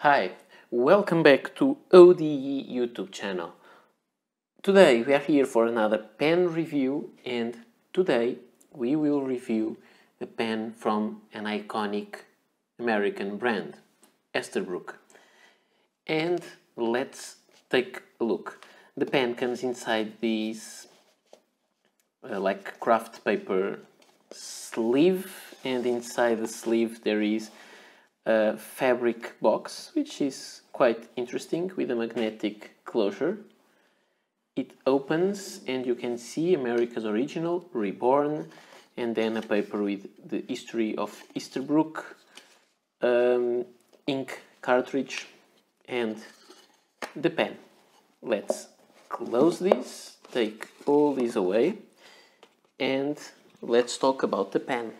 Hi, welcome back to ODE YouTube channel. Today we are here for another pen review and today we will review a pen from an iconic American brand, Esterbrook. And let's take a look. The pen comes inside this uh, like craft paper sleeve and inside the sleeve there is fabric box which is quite interesting with a magnetic closure. It opens and you can see America's original, reborn, and then a paper with the history of Esterbrook, um, ink cartridge, and the pen. Let's close this, take all this away, and let's talk about the pen.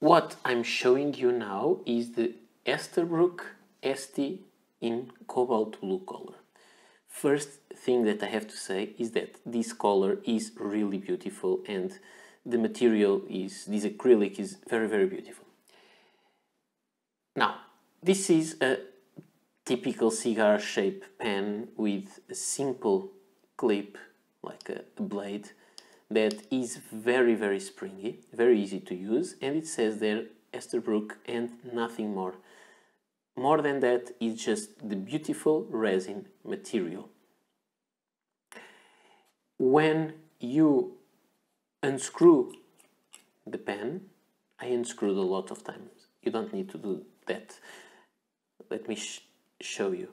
What I'm showing you now is the Esterbrook Estie in cobalt blue color. First thing that I have to say is that this color is really beautiful and the material is, this acrylic is very very beautiful. Now, this is a typical cigar shape pen with a simple clip like a, a blade that is very very springy, very easy to use and it says there Esterbrook and nothing more. More than that is just the beautiful resin material. When you unscrew the pen, I unscrewed a lot of times. You don't need to do that. Let me sh show you.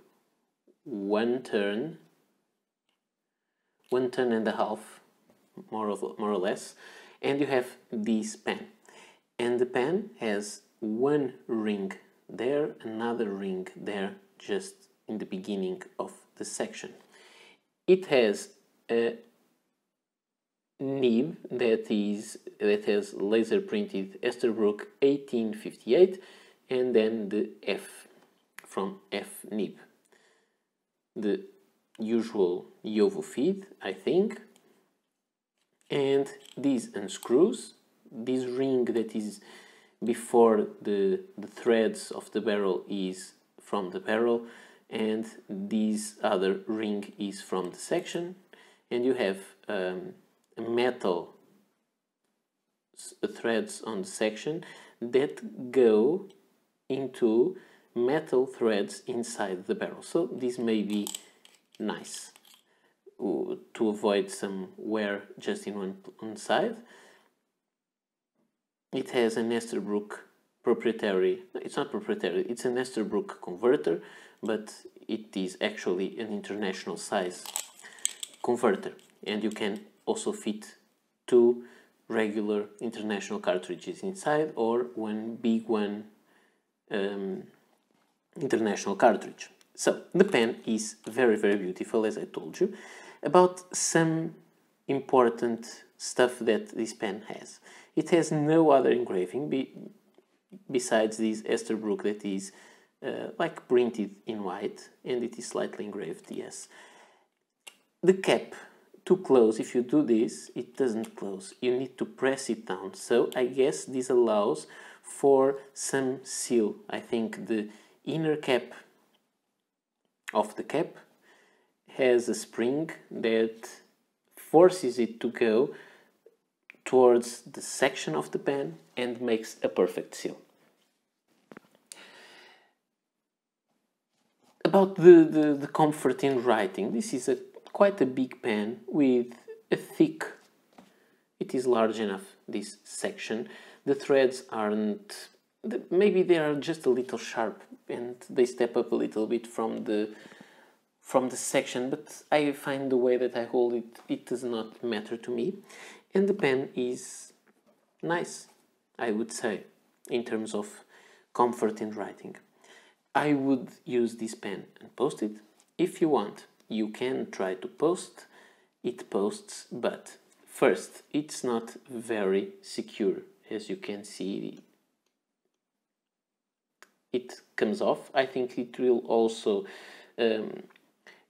One turn, one turn and a half, more or, more or less, and you have this pen. And the pen has one ring there, another ring there, just in the beginning of the section. It has a nib that is that has laser printed Esterbrook 1858 and then the F from F nib. The usual JoWo feed, I think. And this unscrews. This ring that is before the, the threads of the barrel is from the barrel and this other ring is from the section and you have um, metal threads on the section that go into metal threads inside the barrel. So this may be nice to avoid some wear just in one, one side. It has an Esterbrook proprietary, it's not proprietary, it's an Esterbrook converter, but it is actually an international size converter and you can also fit two regular international cartridges inside or one big one um, international cartridge. So the pen is very very beautiful as I told you. About some important stuff that this pen has. It has no other engraving be, besides this Esterbrook that is uh, like printed in white and it is slightly engraved, yes. The cap to close, if you do this, it doesn't close. You need to press it down. So I guess this allows for some seal. I think the inner cap of the cap has a spring that forces it to go towards the section of the pen and makes a perfect seal. About the, the, the comfort in writing, this is a quite a big pen with a thick, it is large enough, this section. The threads aren't, maybe they are just a little sharp and they step up a little bit from the from the section, but I find the way that I hold it, it does not matter to me. And the pen is nice, I would say, in terms of comfort in writing. I would use this pen and post it if you want you can try to post, it posts, but first, it's not very secure. As you can see, it comes off. I think it will also um,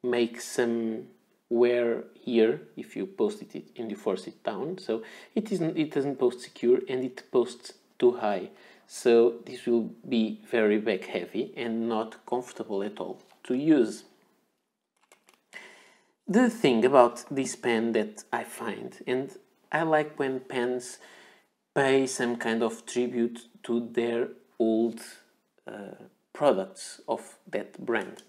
make some wear here if you post it and you force it down. So it isn't. It doesn't post secure and it posts too high. so this will be very back heavy and not comfortable at all to use. The thing about this pen that I find, and I like when pens pay some kind of tribute to their old uh, products of that brand.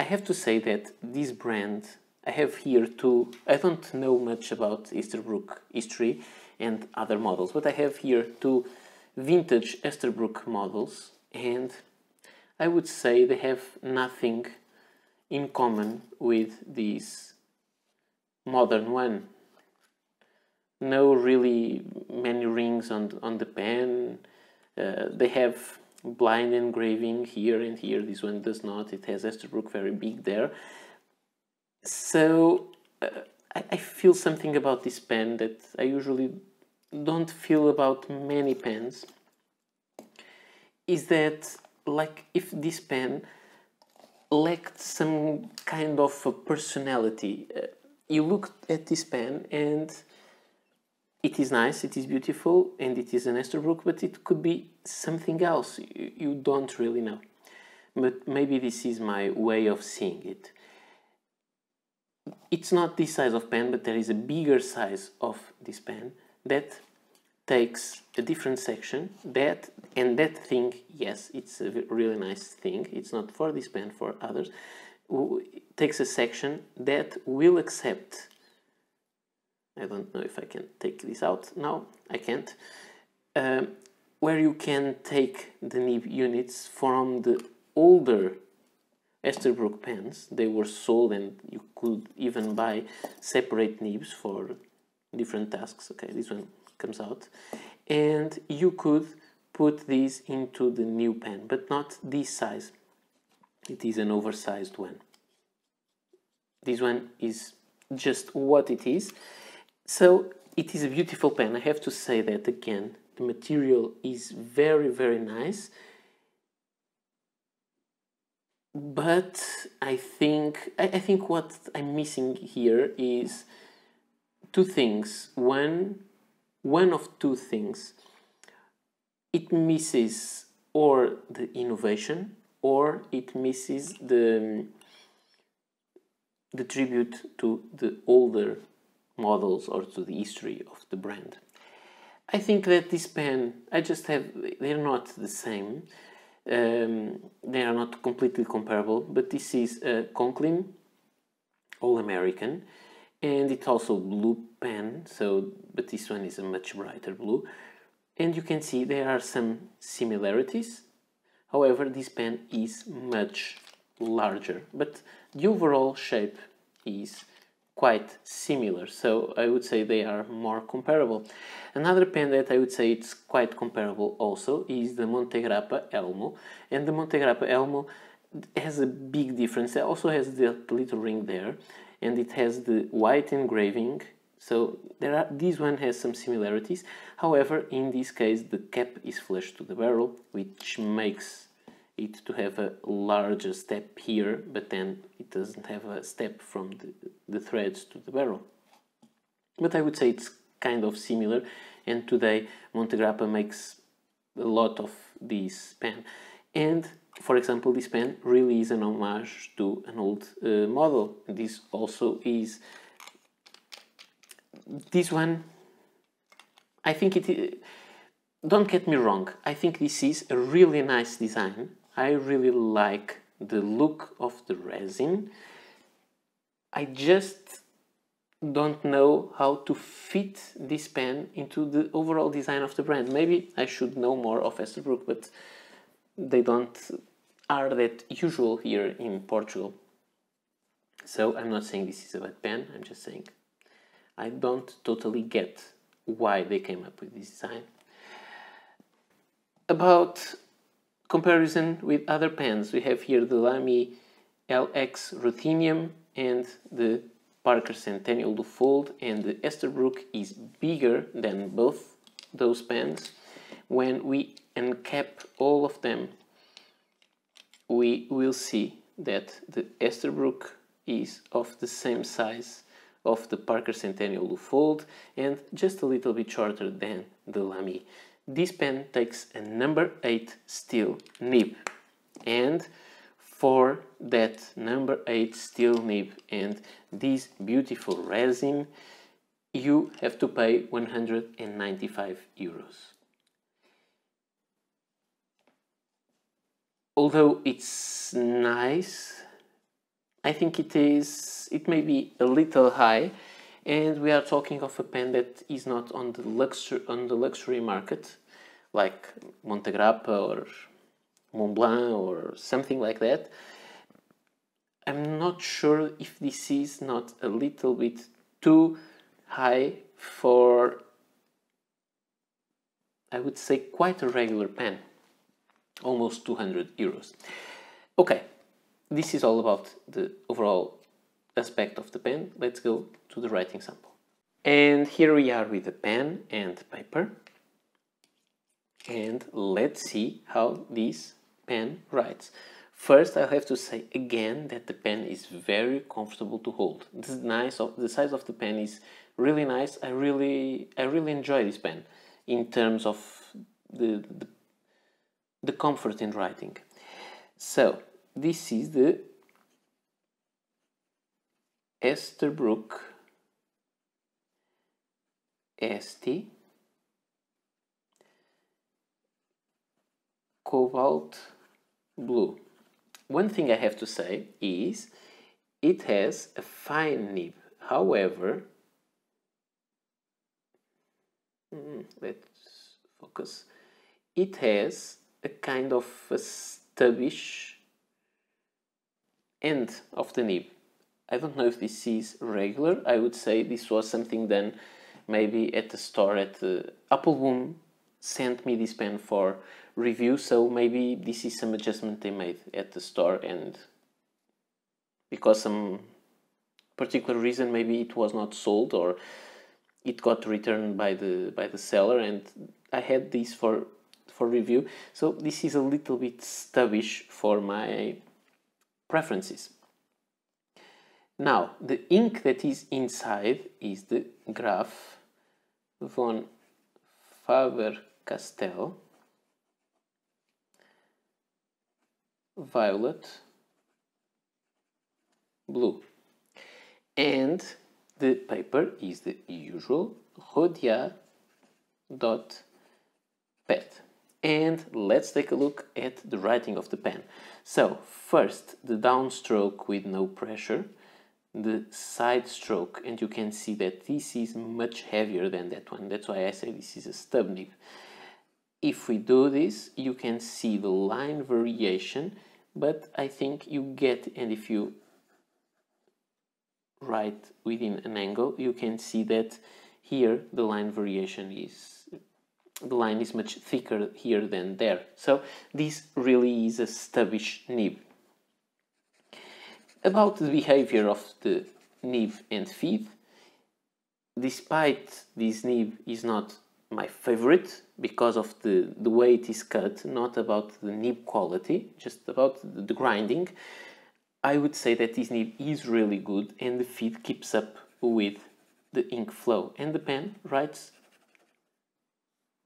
I have to say that this brand, I have here two, I don't know much about Esterbrook history and other models, but I have here two vintage Esterbrook models and I would say they have nothing in common with this modern one. No really many rings on, on the pen. Uh, they have blind engraving here and here. This one does not. It has Esterbrook very big there. So uh, I, I feel something about this pen that I usually don't feel about many pens. Is that like if this pen lacked some kind of personality. Uh, you look at this pen and it is nice, it is beautiful, and it is an Esterbrook, but it could be something else. You, you don't really know. But maybe this is my way of seeing it. It's not this size of pen, but there is a bigger size of this pen that takes a different section that and that thing yes it's a really nice thing it's not for this pen for others takes a section that will accept I don't know if I can take this out. Now I can't. Um, where you can take the nib units from the older Esterbrook pens they were sold and you could even buy separate nibs for different tasks. Okay this one comes out. And you could put this into the new pen but not this size. It is an oversized one. This one is just what it is so it is a beautiful pen. I have to say that again. The material is very very nice. But I think I, I think what I'm missing here is two things. One one of two things. It misses or the innovation or it misses the the tribute to the older models or to the history of the brand. I think that this pen, I just have, they're not the same. Um, they are not completely comparable, but this is a Conklin All American and it's also blue pen so but this one is a much brighter blue and you can see there are some similarities however this pen is much larger but the overall shape is quite similar so I would say they are more comparable. Another pen that I would say it's quite comparable also is the Montegrappa Elmo and the Montegrappa Elmo has a big difference. It also has the little ring there and it has the white engraving so there are this one has some similarities. However in this case the cap is flush to the barrel which makes it to have a larger step here but then it doesn't have a step from the, the threads to the barrel but I would say it's kind of similar and today Montegrappa makes a lot of this pen and for example, this pen really is an homage to an old uh, model. This also is this one. I think it. Don't get me wrong. I think this is a really nice design. I really like the look of the resin. I just don't know how to fit this pen into the overall design of the brand. Maybe I should know more of Esterbrook, but they don't are that usual here in Portugal. So I'm not saying this is a bad pen, I'm just saying I don't totally get why they came up with this design. About comparison with other pens, we have here the Lamy LX Ruthenium and the Parker Centennial Duofold and the Esterbrook is bigger than both those pens. When we uncap all of them we will see that the Esterbrook is of the same size of the Parker Centennial Duofold and just a little bit shorter than the Lamy. This pen takes a number 8 steel nib and for that number 8 steel nib and this beautiful resin you have to pay 195 euros. Although it's nice, I think it is, it may be a little high and we are talking of a pen that is not on the luxury, on the luxury market like Montegrappa or Montblanc or something like that. I'm not sure if this is not a little bit too high for I would say quite a regular pen. Almost 200 euros. Okay this is all about the overall aspect of the pen. Let's go to the writing sample. And here we are with the pen and paper and let's see how this pen writes First, I have to say again that the pen is very comfortable to hold. The, nice of, the size of the pen is really nice. I really, I really enjoy this pen in terms of the, the, the comfort in writing. So, this is the Esterbrook Estie Cobalt Blue. One thing I have to say is it has a fine nib. However, mm, let's focus. It has a kind of a stubbish end of the nib. I don't know if this is regular. I would say this was something done maybe at the store at the Appelboom sent me this pen for review so maybe this is some adjustment they made at the store and because some particular reason maybe it was not sold or it got returned by the by the seller and I had this for for review. So this is a little bit stubbish for my preferences. Now the ink that is inside is the Graf von Faber-Castell violet, blue. And the paper is the usual pet. And let's take a look at the writing of the pen. So first the downstroke with no pressure, the side stroke, and you can see that this is much heavier than that one. That's why I say this is a stub nib. If we do this, you can see the line variation but I think you get and if you write within an angle you can see that here the line variation is the line is much thicker here than there. So this really is a stubbish nib. About the behavior of the nib and feed. Despite this nib is not my favorite because of the, the way it is cut, not about the nib quality, just about the, grinding. I would say that this nib is really good and the feed keeps up with the ink flow and the pen writes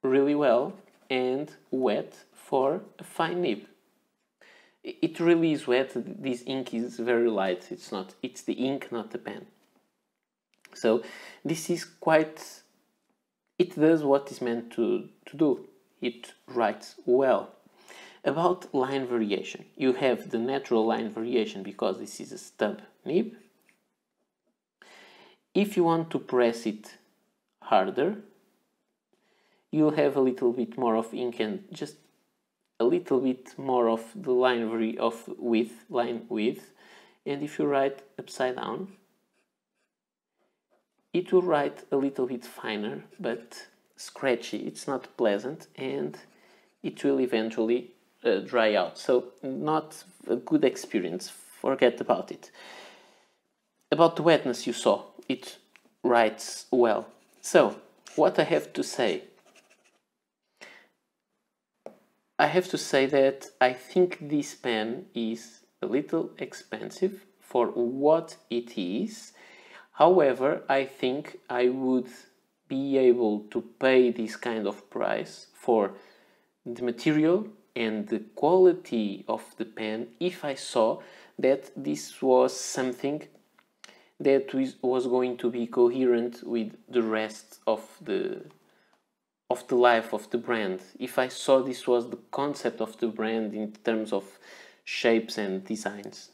really well and wet for a fine nib. It really is wet, this ink is very light, it's not, it's the ink, not the pen. So this is quite it does what is meant to, to do. It writes well. About line variation, you have the natural line variation because this is a stub nib. If you want to press it harder, you'll have a little bit more of ink and just a little bit more of the line of width, line width. And if you write upside down, it will write a little bit finer, but scratchy. It's not pleasant and it will eventually uh, dry out. So not a good experience. Forget about it. About the wetness you saw, it writes well. So what I have to say I have to say that I think this pen is a little expensive for what it is However, I think I would be able to pay this kind of price for the material and the quality of the pen if I saw that this was something that was going to be coherent with the rest of the of the life of the brand. If i saw this was the concept of the brand in terms of shapes and designs.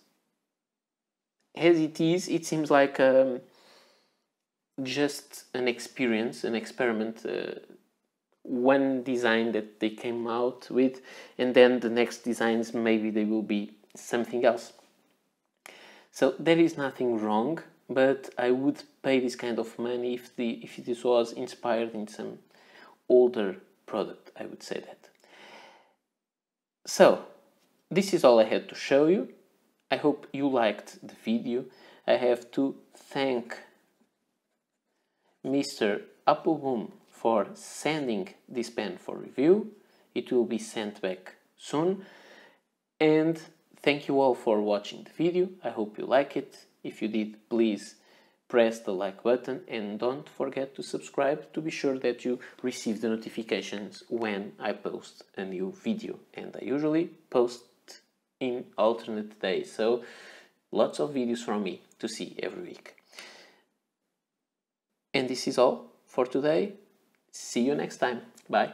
As it is it seems like um, just an experience an experiment uh, one design that they came out with and then the next designs maybe they will be something else. So there is nothing wrong but I would pay this kind of money if the if this was inspired in some older product I would say that. So this is all I had to show you. I hope you liked the video. I have to thank Mr. Appelboom for sending this pen for review it will be sent back soon and thank you all for watching the video I hope you like it if you did, please press the like button and don't forget to subscribe to be sure that you receive the notifications when I post a new video. And I usually post in alternate days, so lots of videos from me to see every week. And this is all for today. See you next time. Bye.